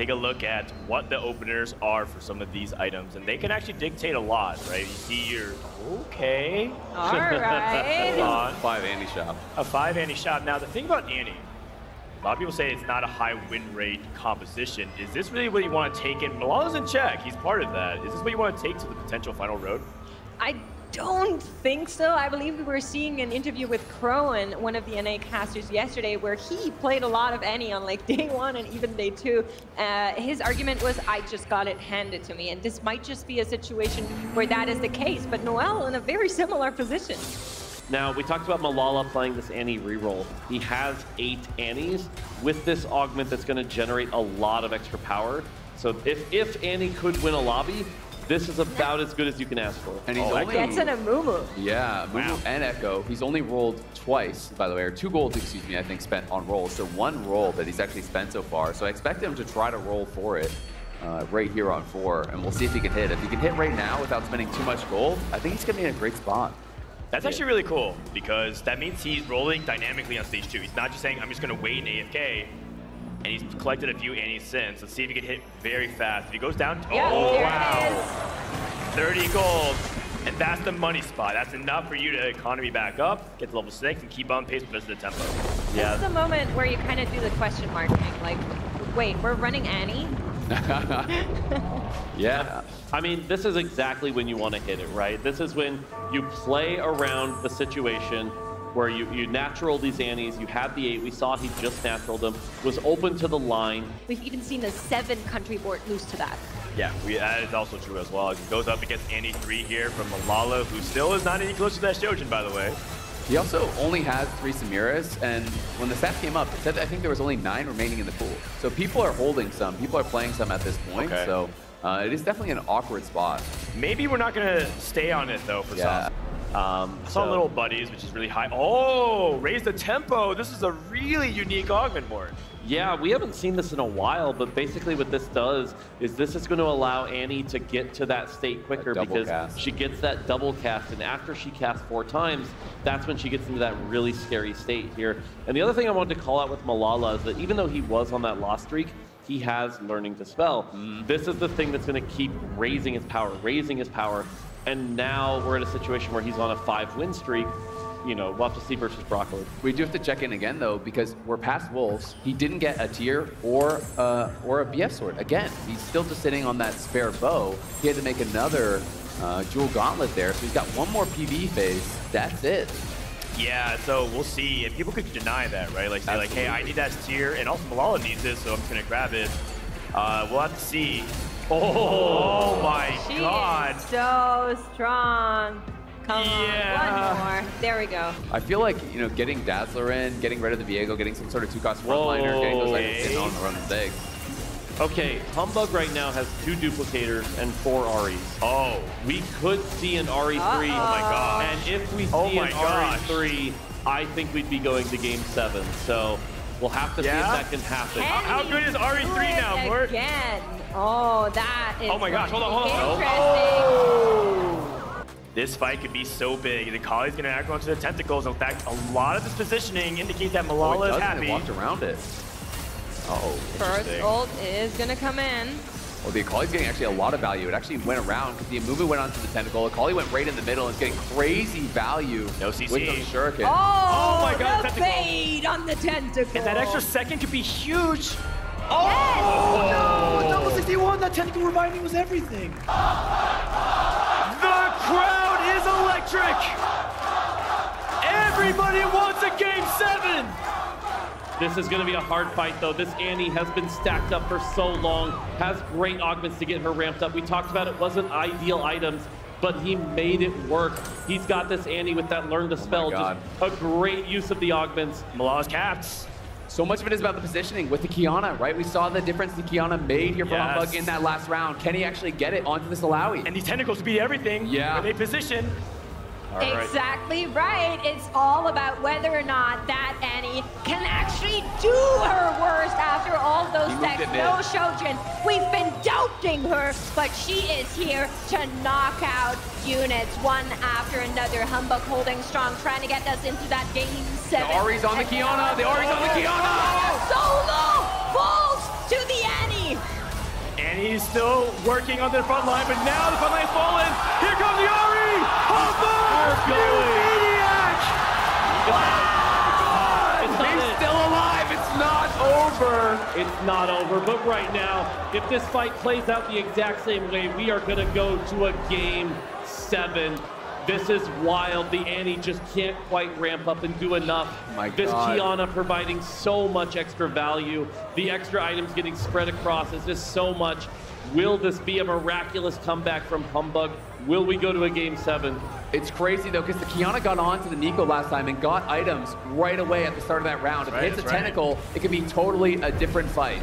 take a look at what the openers are for some of these items, and they can actually dictate a lot, right? You see your, okay. All right. Hold on. Five Annie shop. A five Annie shot. Now, the thing about Annie, a lot of people say it's not a high win rate composition. Is this really what you want to take in? Milala's in check. He's part of that. Is this what you want to take to the potential final road? I don't think so. I believe we were seeing an interview with Crowan, one of the NA casters yesterday, where he played a lot of Annie on like day one and even day two. Uh, his argument was, I just got it handed to me. And this might just be a situation where that is the case. But Noel in a very similar position. Now, we talked about Milala playing this Annie reroll. He has eight Annies with this augment that's going to generate a lot of extra power. So if, if Annie could win a lobby, this is about as good as you can ask for. And he's Oh, only Gets an Amumu. Yeah, Mumu Wow. and Ekko. He's only rolled twice, by the way, or two golds, excuse me, I think, spent on rolls. So one roll that he's actually spent so far. So I expect him to try to roll for it uh, right here on four, and we'll see if he can hit. If he can hit right now without spending too much gold, I think he's going to be in a great spot. That's actually really cool because that means he's rolling dynamically on stage two. He's not just saying, I'm just going to wait in AFK. And he's collected a few Annies since. Let's see if he can hit very fast. If he goes down, Yeah, oh, wow. 30 gold. And that's the money spot. That's enough for you to economy back up, get to level six, and keep on pace with the tempo. This is the moment where you kind of do the question mark thing. Like, wait, we're running Annie? Yeah. I mean, this is exactly when you want to hit it, right? This is when you play around the situation where you, you natural these Annies, you had the eight, we saw he just naturaled them, was open to the line. We've even seen a seven country board lose to that. Yeah, we, that is also true as well. He goes up against Annie 3 here from Milala, who still is not any closer to that Shojin, by the way. He also only has three Samiras, and when the stats came up, it said I think there was only nine remaining in the pool. So people are holding some, people are playing some at this point. Okay. So uh, it is definitely an awkward spot. Maybe we're not going to stay on it, though, for Yeah. some. Um, I saw so- Little Buddies, which is really high. Oh, raise the tempo. This is a really unique augment board. Yeah, we haven't seen this in a while, but basically what this does is this is going to allow Annie to get to that state quicker double because cast. she gets that double cast, and after she casts four times, that's when she gets into that really scary state here. And the other thing I wanted to call out with Milala is that even though he was on that loss streak, he has learning to spell. This is the thing that's going to keep raising his power, raising his power. And now we're in a situation where he's on a five win streak. You know, we'll have to see versus Broccoli. We do have to check in again though, because we're past Wolves. He didn't get a tear or uh, or a BF sword. Again, he's still just sitting on that spare bow. He had to make another uh, jewel gauntlet there, so he's got one more PV phase. That's it. Yeah, so we'll see. And people could deny that, right? Like say, like, hey, I need that tear, and also Milala needs this, so I'm just gonna grab it. Uh, we'll have to see. Oh, my She God. is so strong. Come Yeah. on, one more. There we go. I feel like you know, getting Dazzler in, getting rid of the Viego, getting some sort of two-cost frontliner, getting those items in on the run of eggs. Okay, Humbug right now has two duplicators and four Ahris. Oh, We could see an Ahri 3. Uh-oh. Oh my god. And if we oh see Oh my an gosh. Ahri 3, I think we'd be going to game seven. So we'll have to Yeah? see if that can happen. Can how good is Ahri 3 it now, Mort? Again. Oh, that is Oh my gosh, hold on, hold on, hold on. interesting. this fight could be so big. The Kali's gonna act onto the tentacles. In fact, a lot of this positioning indicates that Oh, Milala he is doesn't. happy. He walked around it. Oh, First interesting. ult is gonna come in. Well, the Akali's getting actually a lot of value. It actually went around because the Amumu went onto the tentacle. Akali went right in the middle and is getting crazy value No CC. with those shuriken. Oh, oh, my God, the tentacle. fade on the tentacle. And that extra second could be huge. Yes. Oh, no, double 61. That Tentacle reviving was everything. The crowd is electric. Everybody wants a game seven. This is going to be a hard fight, though. This Annie has been stacked up for so long, has great augments to get her ramped up. We talked about it wasn't ideal items, but he made it work. He's got this Annie with that learn to oh spell. God. Just a great use of the augments. Milala's capped. So much of it is about the positioning with the Qiyana, right? We saw the difference the Qiyana made here for Yes. Humbug in that last round. Can he actually get it onto this Illaoi? And these tentacles beat everything. Yeah. When they position. All right. Exactly right. It's all about whether or not that Annie can actually do her worst after all those He moved decks. it mid. No Shojin. We've been doubting her, but she is here to knock out units one after another. Humbug holding strong, trying to get us into that game seven. The Ahri's on the Qiyana. The Ahri's on the Qiyana. Solo falls to the Annie. And he's still working on the front line, but now the front line's fallen. Here It's not over, but right now, if this fight plays out the exact same way, we are gonna go to a game seven. This is wild. The Annie just can't quite ramp up and do enough. My this God. Qiyana providing so much extra value. The extra items getting spread across is just so much. Will this be a miraculous comeback from Humbug? Will we go to a game seven? It's crazy though, because the Qiyana got on to the Neeko last time and got items right away at the start of that round. If Right, it hits a right. tentacle, it could be totally a different fight.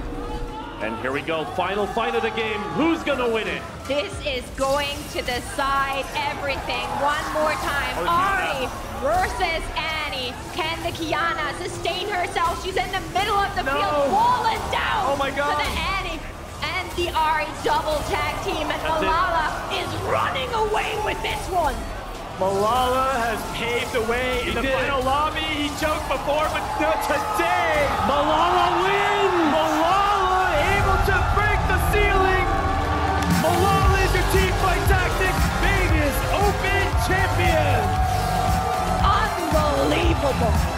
And here we go, final fight of the game. Who's gonna win it? This is going to decide everything one more time. Oh, Ahri Qiyana. versus Annie. Can the Qiyana sustain herself? She's in the middle of the No. field, falling down Oh my God. to the Annie. And the Ahri double tag team, and That's. Milala is running away with this one. Milala has paved the way He in the did. final lobby. He choked before, but not today. Milala wins! Ceiling. Your team tactics Vegas Open. Unbelievable.